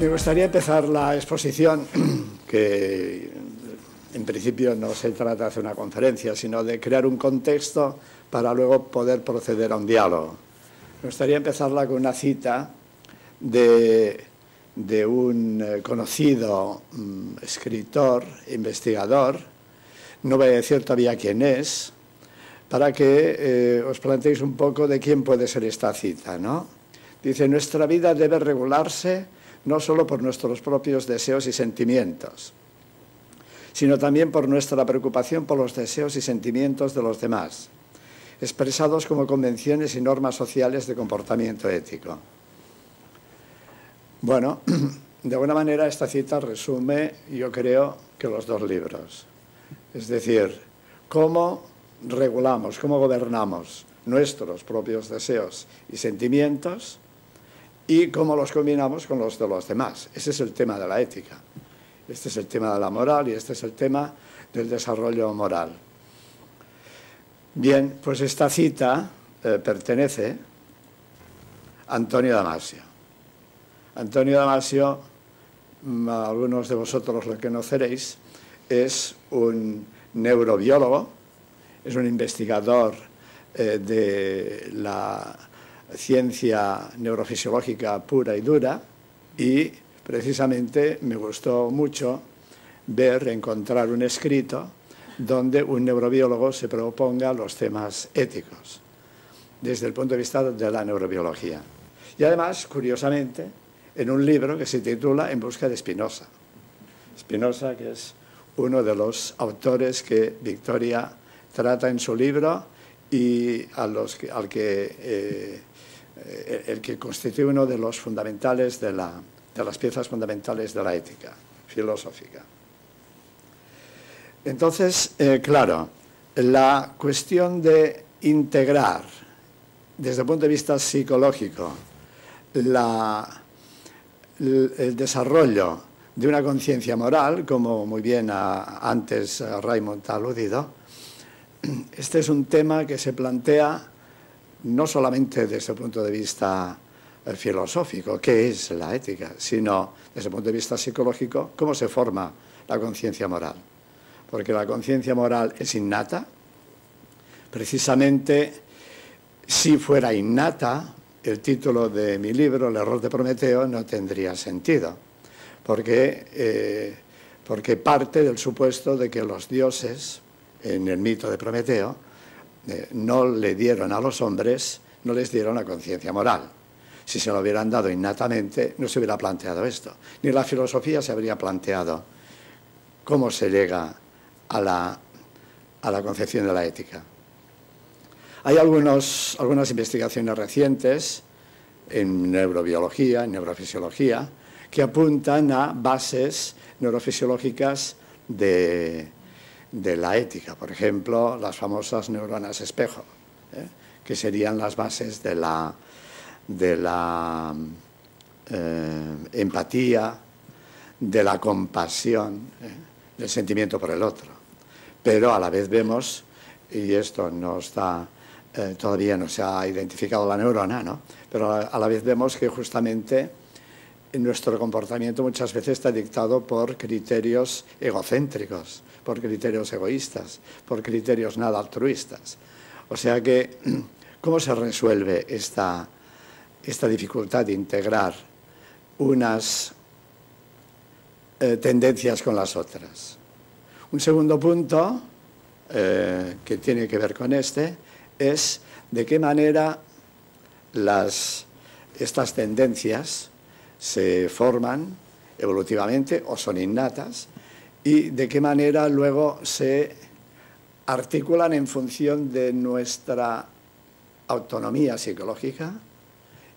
Me gustaría empezar la exposición, que en principio no se trata de hacer una conferencia, sino de crear un contexto para luego poder proceder a un diálogo. Me gustaría empezarla con una cita de, un eh, conocido mm, escritor, investigador, no voy a decir todavía quién es, para que eh, os planteéis un poco de quién puede ser esta cita. ¿no? Dice, nuestra vida debe regularse no solo por nuestros propios deseos y sentimientos, sino también por nuestra preocupación por los deseos y sentimientos de los demás, expresados como convenciones y normas sociales de comportamiento ético. Bueno, de alguna manera esta cita resume, yo creo, que los dos libros. Es decir, cómo regulamos, cómo gobernamos nuestros propios deseos y sentimientos y cómo los combinamos con los de los demás. Ese es el tema de la ética. Este es el tema de la moral y este es el tema del desarrollo moral. Bien, pues esta cita eh, pertenece a Antonio Damasio. Antonio Damasio, mm, algunos de vosotros lo conoceréis, es un neurobiólogo, es un investigador eh, de la ciencia neurofisiológica pura y dura y precisamente me gustó mucho ver, encontrar un escrito donde un neurobiólogo se proponga los temas éticos desde el punto de vista de la neurobiología. Y además, curiosamente, en un libro que se titula En busca de Spinoza. Spinoza, que es uno de los autores que Victoria trata en su libro y a los al que, eh, el que constituye uno de los fundamentales de, la, de las piezas fundamentales de la ética filosófica. Entonces, eh, claro, la cuestión de integrar desde el punto de vista psicológico la, el desarrollo de una conciencia moral, como muy bien antes Raymond ha aludido, este es un tema que se plantea no solamente desde el punto de vista eh, filosófico, qué es la ética, sino desde el punto de vista psicológico, cómo se forma la conciencia moral. Porque la conciencia moral es innata. Precisamente, si fuera innata, el título de mi libro, El error de Prometeo, no tendría sentido, porque, eh, porque parte del supuesto de que los dioses, en el mito de Prometeo, eh, no le dieron a los hombres, no les dieron la conciencia moral. Si se lo hubieran dado innatamente, no se hubiera planteado esto. Ni la filosofía se habría planteado cómo se llega a la, a la concepción de la ética. Hay algunos, algunas investigaciones recientes en neurobiología, en neurofisiología, que apuntan a bases neurofisiológicas de, de la ética. Por ejemplo, las famosas neuronas espejo, ¿eh? que serían las bases de la, de la eh, empatía, de la compasión, ¿eh? del sentimiento por el otro. Pero a la vez vemos, y esto no está todavía no se ha identificado la neurona, ¿no? pero a la vez vemos que justamente nuestro comportamiento muchas veces está dictado por criterios egocéntricos, por criterios egoístas, por criterios nada altruistas. O sea que, ¿cómo se resuelve esta, esta dificultad de integrar unas eh, tendencias con las otras? Un segundo punto eh, que tiene que ver con este es de qué manera estas tendencias se forman evolutivamente o son innatas y de qué manera luego se articulan en función de nuestra autonomía psicológica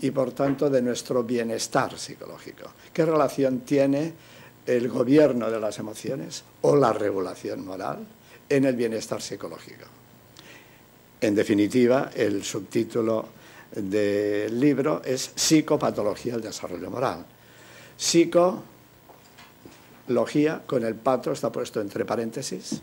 y por tanto de nuestro bienestar psicológico. ¿Qué relación tiene el gobierno de las emociones o la regulación moral en el bienestar psicológico? En definitiva, el subtítulo del libro es Psicopatología del desarrollo moral. Psicología, con el pato está puesto entre paréntesis,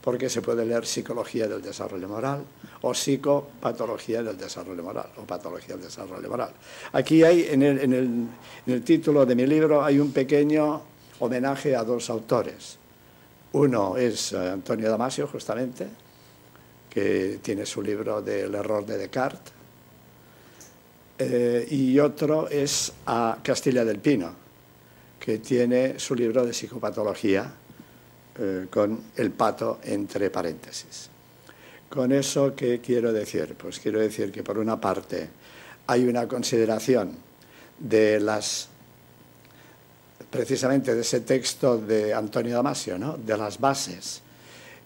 porque se puede leer psicología del desarrollo moral o psicopatología del desarrollo moral o patología del desarrollo moral. Aquí hay, en el, en el título de mi libro, hay un pequeño homenaje a dos autores. Uno es eh, Antonio Damasio, justamente, que tiene su libro del error de Descartes, eh, y otro es a Castilla del Pino, que tiene su libro de psicopatología eh, con el pato entre paréntesis. Con eso, ¿qué quiero decir? Pues quiero decir que por una parte hay una consideración de las precisamente de ese texto de Antonio Damasio, ¿no? de las bases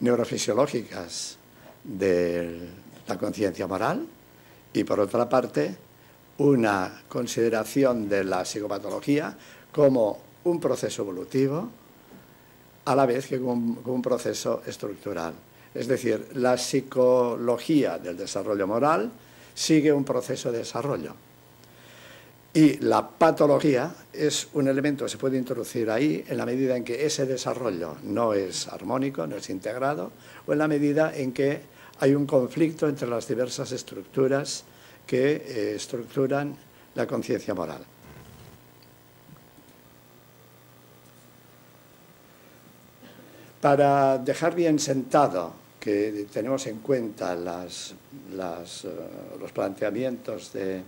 neurofisiológicas de la conciencia moral, y por otra parte, una consideración de la psicopatología como un proceso evolutivo, a la vez que un proceso estructural. Es decir, la psicología del desarrollo moral sigue un proceso de desarrollo y la patología es un elemento que se puede introducir ahí en la medida en que ese desarrollo no es armónico, no es integrado, o en la medida en que hay un conflicto entre las diversas estructuras que eh, estructuran la conciencia moral. Para dejar bien sentado que tenemos en cuenta eh, los planteamientos de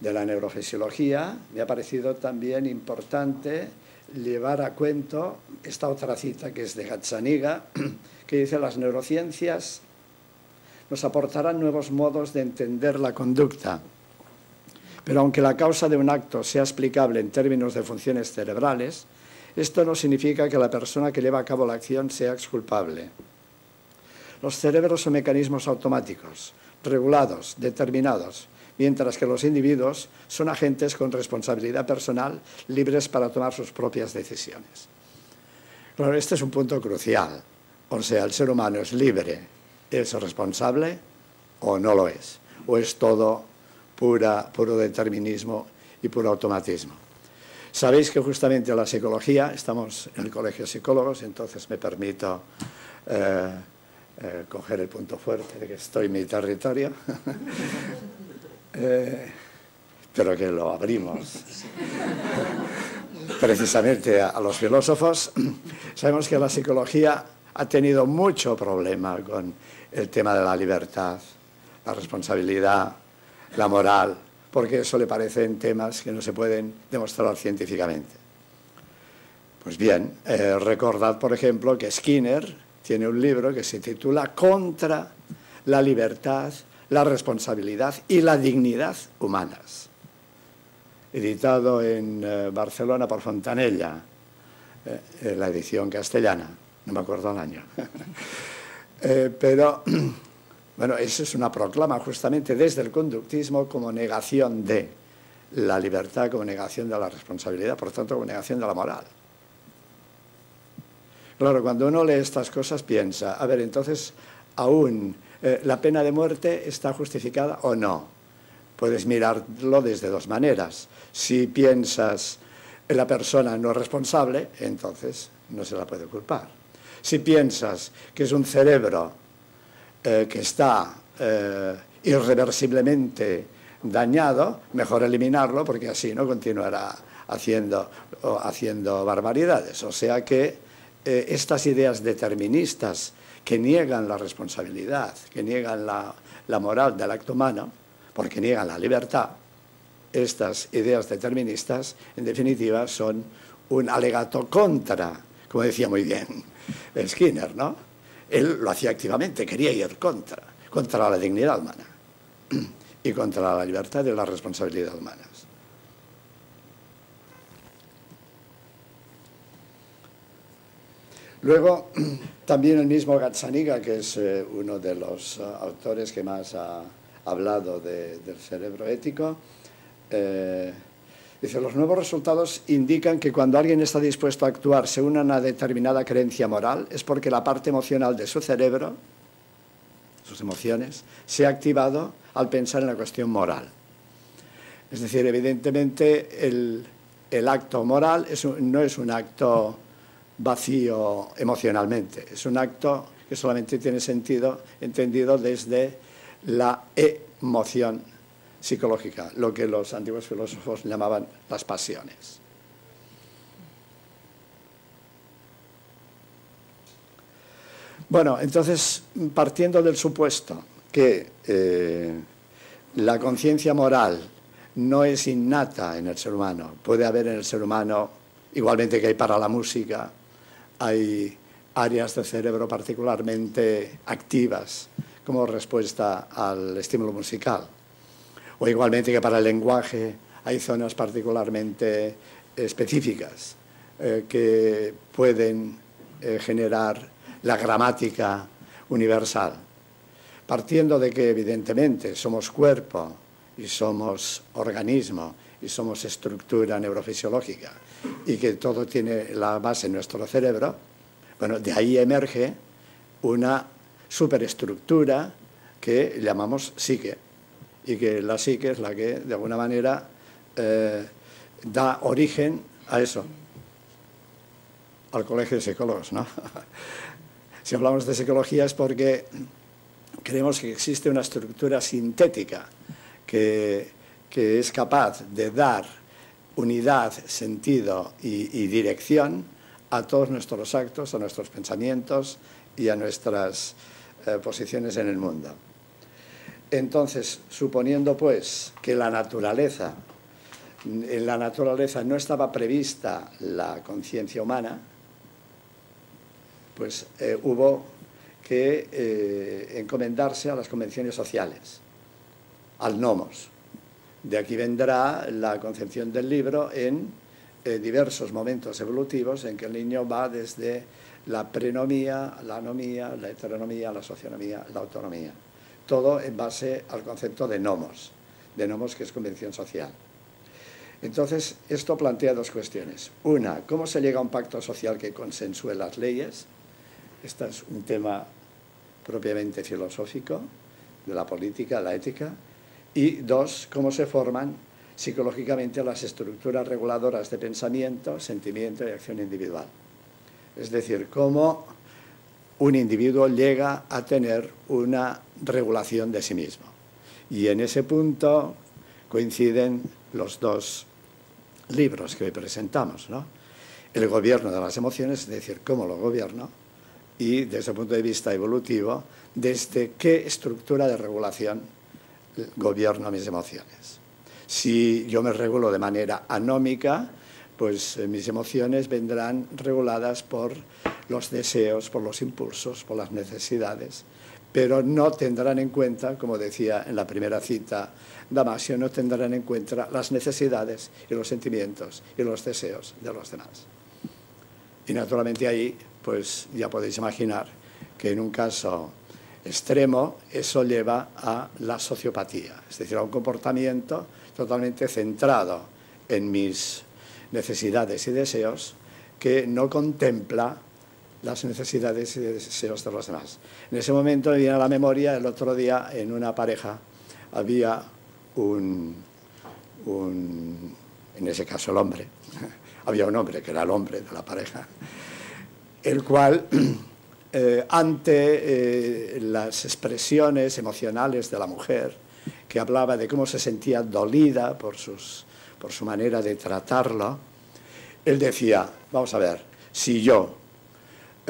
la neurofisiología, me ha parecido también importante llevar a cuento esta otra cita que es de Gazzaniga, que dice las neurociencias nos aportarán nuevos modos de entender la conducta. Pero aunque la causa de un acto sea explicable en términos de funciones cerebrales, esto no significa que la persona que lleva a cabo la acción sea exculpable. Los cerebros son mecanismos automáticos, regulados, determinados, mientras que los individuos son agentes con responsabilidad personal, libres para tomar sus propias decisiones. Claro, este es un punto crucial. O sea, el ser humano es libre, es responsable o no lo es. O es todo pura, puro determinismo y puro automatismo. Sabéis que justamente la psicología, estamos en el Colegio de Psicólogos, entonces me permito eh, eh, coger el punto fuerte de que estoy en mi territorio. Eh, pero que lo abrimos precisamente a, los filósofos. Sabemos que la psicología ha tenido mucho problema con el tema de la libertad, la responsabilidad, la moral, porque eso le parecen temas que no se pueden demostrar científicamente. Pues bien, eh, recordad, por ejemplo, que Skinner tiene un libro que se titula Contra la libertad la responsabilidad y la dignidad humanas. Editado en eh, Barcelona por Fontanella, eh, la edición castellana, no me acuerdo el año. Pero, bueno, eso es una proclama justamente desde el conductismo como negación de la libertad, como negación de la responsabilidad, por tanto, como negación de la moral. Claro, cuando uno lee estas cosas piensa, a ver, entonces, aún eh, la pena de muerte está justificada o no. Puedes mirarlo desde dos maneras. Si piensas en la persona no responsable, entonces no se la puede culpar. Si piensas que es un cerebro eh, que está eh, irreversiblemente dañado, mejor eliminarlo porque así no continuará haciendo, haciendo barbaridades. O sea que estas ideas deterministas que niegan la responsabilidad, que niegan la, moral del acto humano, porque niegan la libertad, estas ideas deterministas, en definitiva, son un alegato contra, como decía muy bien Skinner, ¿no? Él lo hacía activamente, quería ir contra, contra la dignidad humana y contra la libertad y la responsabilidad humanas. Luego, también el mismo Gazzaniga, que es eh, uno de los eh, autores que más ha hablado del cerebro ético, eh, dice, los nuevos resultados indican que cuando alguien está dispuesto a actuar según una determinada creencia moral, es porque la parte emocional de su cerebro, sus emociones, se ha activado al pensar en la cuestión moral. Es decir, evidentemente el, acto moral no es un acto vacío emocionalmente. Es un acto que solamente tiene sentido entendido desde la emoción psicológica, lo que los antiguos filósofos llamaban las pasiones. Bueno, entonces, partiendo del supuesto que eh, la conciencia moral no es innata en el ser humano, puede haber en el ser humano, igualmente que hay para la música, hay áreas del cerebro particularmente activas como respuesta al estímulo musical o igualmente que para el lenguaje hay zonas particularmente específicas eh, que pueden eh, generar la gramática universal. Partiendo de que evidentemente somos cuerpo y somos organismo y somos estructura neurofisiológica y que todo tiene la base en nuestro cerebro, bueno, de ahí emerge una superestructura que llamamos psique y que la psique es la que, de alguna manera, eh, da origen a eso, al colegio de psicólogos. ¿no? si hablamos de psicología es porque creemos que existe una estructura sintética que, es capaz de dar unidad, sentido y, dirección a todos nuestros actos, a nuestros pensamientos y a nuestras eh, posiciones en el mundo. Entonces, suponiendo pues que la naturaleza, en la naturaleza no estaba prevista la conciencia humana, pues eh, hubo que eh, encomendarse a las convenciones sociales, al nomos. De aquí vendrá la concepción del libro en eh, diversos momentos evolutivos en que el niño va desde la prenomía, la anomía, la heteronomía, la socionomía, la autonomía todo en base al concepto de nomos, de nomos que es convención social. Entonces, esto plantea dos cuestiones. Una, ¿cómo se llega a un pacto social que consensúe las leyes? Este es un tema propiamente filosófico, de la política, la ética. Y dos, ¿cómo se forman psicológicamente las estructuras reguladoras de pensamiento, sentimiento y acción individual? Es decir, cómo un individuo llega a tener una regulación de sí mismo. Y en ese punto coinciden los dos libros que hoy presentamos, ¿no? El gobierno de las emociones, es decir, cómo lo gobierno, y desde el punto de vista evolutivo, desde qué estructura de regulación gobierno mis emociones. Si yo me regulo de manera anómica, pues eh, mis emociones vendrán reguladas por los deseos, por los impulsos, por las necesidades, pero no tendrán en cuenta, como decía en la primera cita Damasio, no tendrán en cuenta las necesidades y los sentimientos y los deseos de los demás. Y naturalmente ahí, pues ya podéis imaginar que en un caso extremo eso lleva a la sociopatía, es decir, a un comportamiento totalmente centrado en mis necesidades y deseos que no contempla las necesidades y deseos de los demás. En ese momento me viene a la memoria, el otro día en una pareja había un, en ese caso el hombre, había un hombre que era el hombre de la pareja, el cual eh, ante eh, las expresiones emocionales de la mujer, que hablaba de cómo se sentía dolida por sus por su manera de tratarlo, él decía, vamos a ver, si yo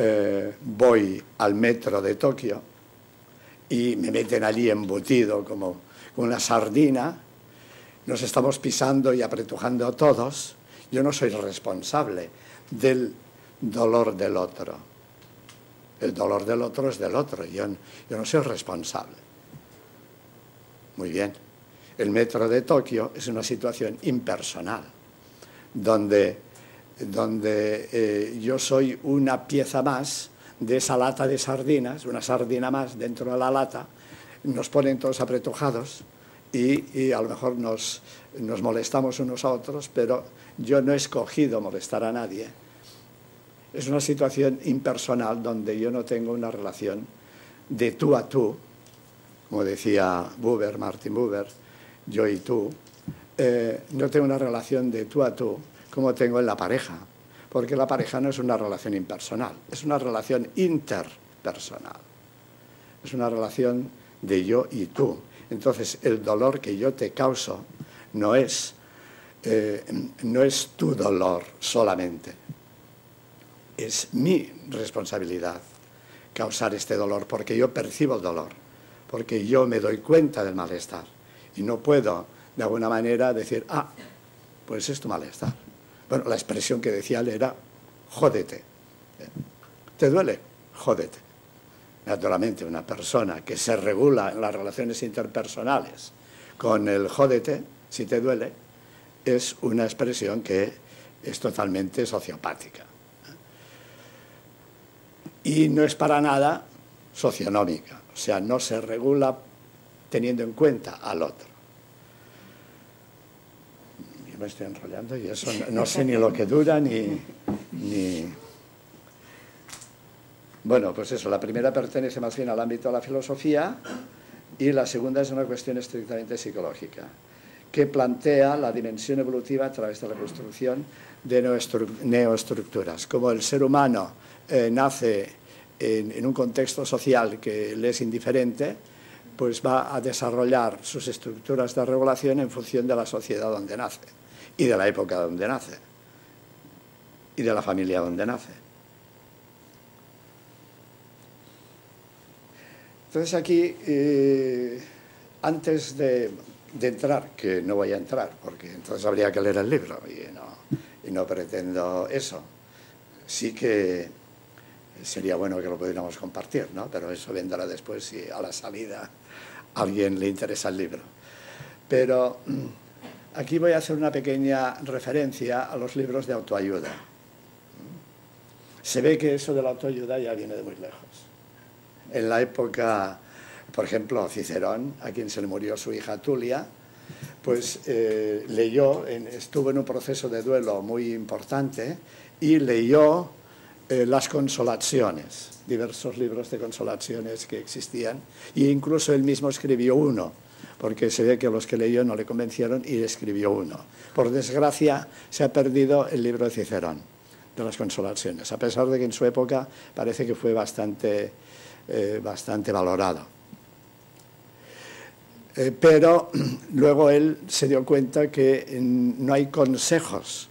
eh, voy al metro de Tokio y me meten allí embutido como una sardina, nos estamos pisando y apretujando todos, yo no soy responsable del dolor del otro. El dolor del otro es del otro, yo, yo no soy responsable. Muy bien el metro de Tokio es una situación impersonal, donde, donde eh, yo soy una pieza más de esa lata de sardinas, una sardina más dentro de la lata, nos ponen todos apretujados y, a lo mejor nos, nos molestamos unos a otros, pero yo no he escogido molestar a nadie. Es una situación impersonal donde yo no tengo una relación de tú a tú, como decía Buber, Martin Buber, yo y tú, eh, no tengo una relación de tú a tú como tengo en la pareja, porque la pareja no es una relación impersonal, es una relación interpersonal. personal. Es una relación de yo y tú. Entonces, el dolor que yo te causo no es, eh, no es tu dolor solamente, es mi responsabilidad causar este dolor, porque yo percibo el dolor, porque yo me doy cuenta del malestar y no puedo, de alguna manera, decir, ah, pues es tu malestar. Bueno, la expresión que decía él era, jódete. ¿Te duele? Jódete. Naturalmente, una persona que se regula en las relaciones interpersonales con el jódete, si te duele, es una expresión que es totalmente sociopática. Y no es para nada socionómica, o sea, no se regula teniendo en cuenta al otro. Me estoy enrollando y eso no, sé ni lo que dura ni, ni bueno, pues eso, la primera pertenece más bien al ámbito de la filosofía y la segunda es una cuestión estrictamente psicológica, que plantea la dimensión evolutiva a través de la construcción de neoestructuras. Como el ser humano eh, nace en, un contexto social que le es indiferente, pues va a desarrollar sus estructuras de regulación en función de la sociedad donde nace y de la época donde nace y de la familia donde nace. Entonces aquí, eh, antes de, entrar, que no voy a entrar, porque entonces habría que leer el libro y no, y no pretendo eso, sí que sería bueno que lo pudiéramos compartir, ¿no? pero eso vendrá después si a la salida a alguien le interesa el libro. Pero mm, aquí voy a hacer una pequeña referencia a los libros de autoayuda. Se ve que eso de la autoayuda ya viene de muy lejos en la época, por ejemplo, Cicerón, a quien se le murió su hija Tulia, pues eh, leyó, estuvo en un proceso de duelo muy importante y leyó eh, las consolaciones, diversos libros de consolaciones que existían, e incluso él mismo escribió uno, porque se ve que los que leyó no le convencieron y escribió uno. Por desgracia, se ha perdido el libro de Cicerón, de las consolaciones, a pesar de que en su época parece que fue bastante eh, bastante valorado. Eh, pero luego él se dio cuenta que no hay consejos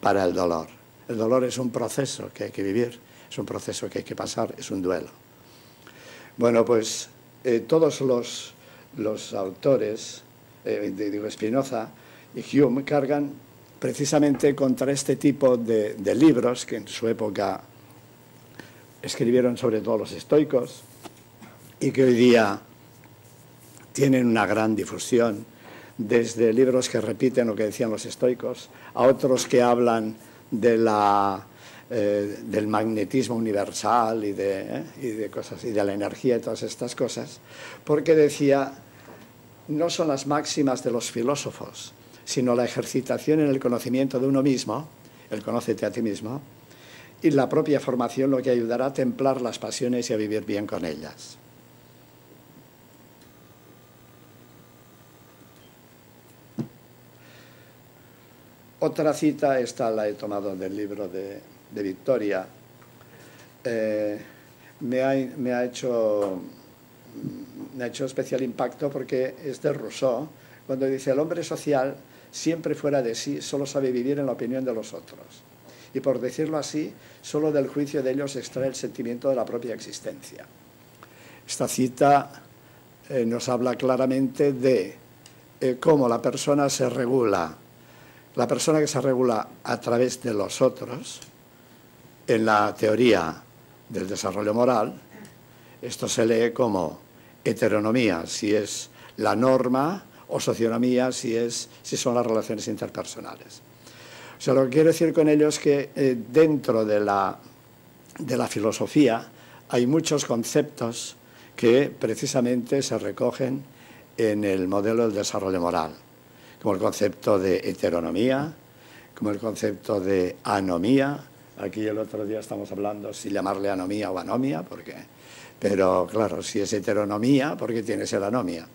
para el dolor. El dolor es un proceso que hay que vivir, es un proceso que hay que pasar, es un duelo. Bueno, pues eh, todos los, los autores, digo Spinoza y Hume, cargan precisamente contra este tipo de, libros que en su época escribieron sobre todo los estoicos y que hoy día tienen una gran difusión, desde libros que repiten lo que decían los estoicos, a otros que hablan de eh, del magnetismo universal y de, eh, y de cosas y de la energía y todas estas cosas, porque decía no son las máximas de los filósofos, sino la ejercitación en el conocimiento de uno mismo, el conócete a ti mismo, y la propia formación lo que ayudará a templar las pasiones y a vivir bien con ellas. Otra cita, esta la he tomado del libro de, Victoria, eh, me, ha, me, ha hecho, me ha hecho especial impacto porque es de Rousseau, cuando dice, el hombre social siempre fuera de sí solo sabe vivir en la opinión de los otros y por decirlo así, solo del juicio de ellos extrae el sentimiento de la propia existencia. Esta cita eh, nos habla claramente de eh, cómo la persona se regula, la persona que se regula a través de los otros, en la teoría del desarrollo moral, esto se lee como heteronomía, si es la norma, o socionomía, si, es, si son las relaciones interpersonales. O sea, lo que quiero decir con ello es que eh, dentro de la, de la filosofía hay muchos conceptos que precisamente se recogen en el modelo del desarrollo moral, como el concepto de heteronomía, como el concepto de anomía. Aquí el otro día estamos hablando si llamarle anomía o anomia, porque, pero claro, si es heteronomía, porque tiene que ser anomia.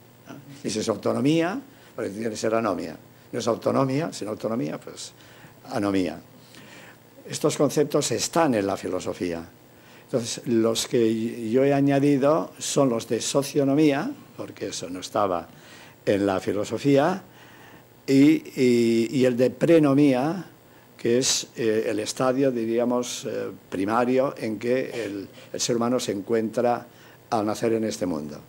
Y si es autonomía, porque tiene que ser anomia. No es autonomía, sin autonomía, pues anomía. Estos conceptos están en la filosofía. Entonces, los que yo he añadido son los de socionomía, porque eso no estaba en la filosofía, y, el de prenomía, que es eh, el estadio, diríamos, eh, primario en que el, el ser humano se encuentra al nacer en este mundo.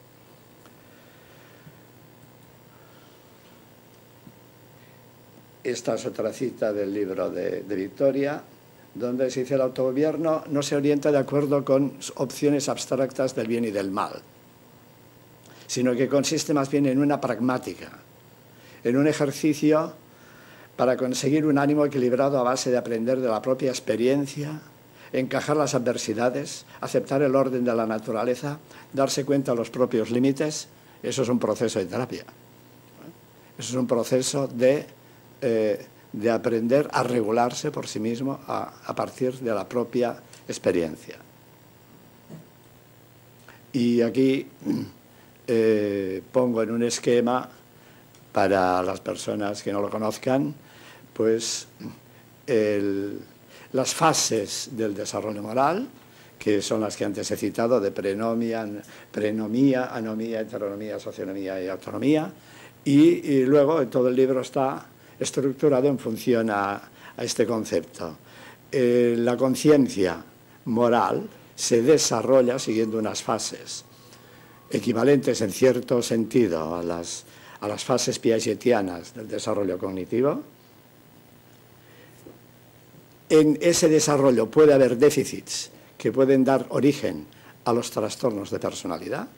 Esta es otra cita del libro de, Victoria, donde se dice el autogobierno no se orienta de acuerdo con opciones abstractas del bien y del mal, sino que consiste más bien en una pragmática, en un ejercicio para conseguir un ánimo equilibrado a base de aprender de la propia experiencia, encajar las adversidades, aceptar el orden de la naturaleza, darse cuenta de los propios límites. Eso es un proceso de terapia. Eso es un proceso de eh, de aprender a regularse por sí mismo a, partir de la propia experiencia. Y aquí eh, pongo en un esquema para las personas que no lo conozcan, pues las fases del desarrollo moral, que son las que antes he citado, de prenomia, prenomía, anomía, heteronomía, socionomía y autonomía, y, luego todo el libro está estructurado en función a, este concepto. Eh, la conciencia moral se desarrolla siguiendo unas fases equivalentes en cierto sentido a las, a las fases piagetianas del desarrollo cognitivo. En ese desarrollo puede haber déficits que pueden dar origen a los trastornos de personalidad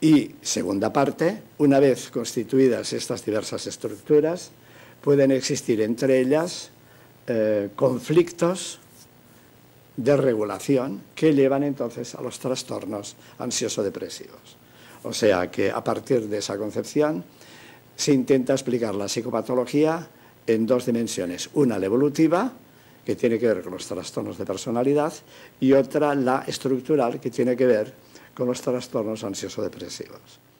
y, segunda parte, una vez constituidas estas diversas estructuras, pueden existir entre ellas eh, conflictos de regulación que llevan entonces a los trastornos ansioso-depresivos. O sea que a partir de esa concepción se intenta explicar la psicopatología en dos dimensiones. Una, la evolutiva, que tiene que ver con los trastornos de personalidad, y otra, la estructural, que tiene que ver con los trastornos ansioso-depresivos.